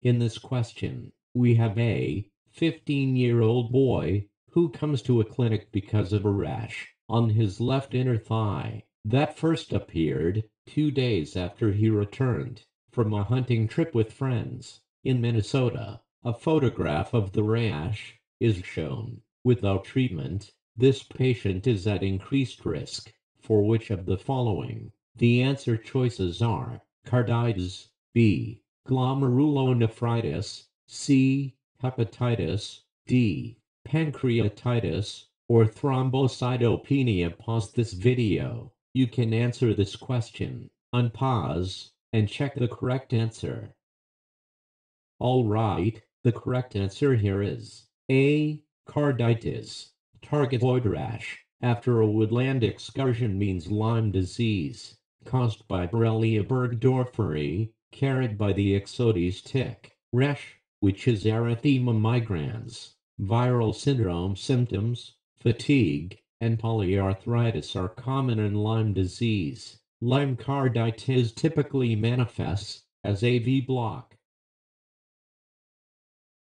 In this question, we have a 15 year old boy who comes to a clinic because of a rash on his left inner thigh that first appeared two days after he returned from a hunting trip with friends in Minnesota. A photograph of the rash is shown. Without treatment, this patient is at increased risk for which of the following? The answer choices are carditis, B, glomerulonephritis, C. Hepatitis, D. Pancreatitis, or thrombocytopenia. Pause this video. You can answer this question, unpause, and check the correct answer. Alright, the correct answer here is A. Carditis. Targetoid rash after a woodland excursion means Lyme disease, caused by Borrelia burgdorferi, carried by the Ixodes tick. Resh, which is erythema migrans. Viral syndrome symptoms, fatigue, and polyarthritis are common in Lyme disease. Lyme carditis typically manifests as AV block